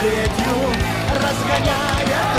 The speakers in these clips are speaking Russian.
плетью Разгоняя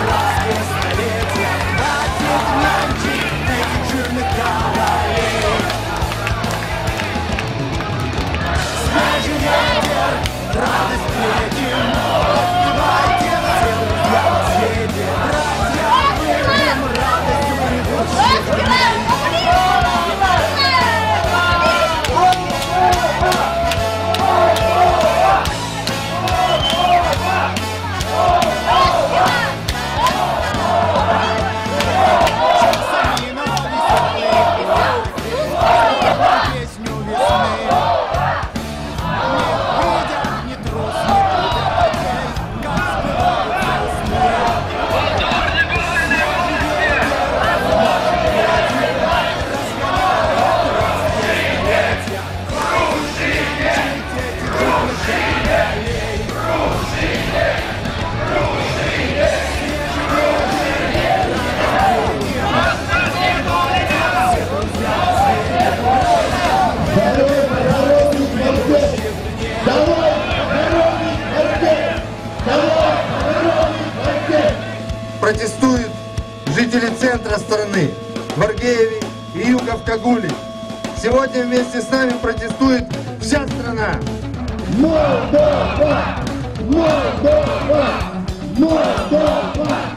Протестуют жители центра страны, в Аргееве и юга в Кагуле. Сегодня вместе с нами протестует вся страна.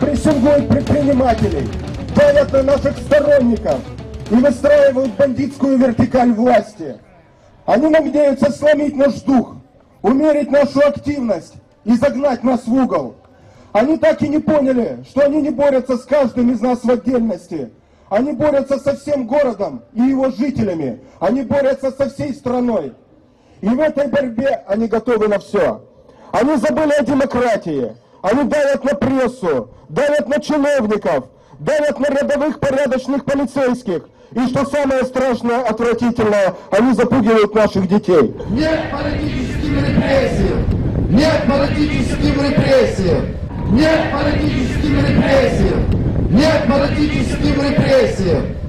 прессингуют предпринимателей, давят на наших сторонников и выстраивают бандитскую вертикаль власти. Они надеются сломить наш дух, умерить нашу активность и загнать нас в угол. Они так и не поняли, что они не борются с каждым из нас в отдельности. Они борются со всем городом и его жителями. Они борются со всей страной. И в этой борьбе они готовы на все. Они забыли о демократии. Они давят на прессу, давят на чиновников, давят на рядовых порядочных полицейских. И что самое страшное, отвратительное, они запугивают наших детей. Нет политическим репрессиям! Нет политическим репрессиям! Нет политическим репрессиям! Нет политическим репрессиям!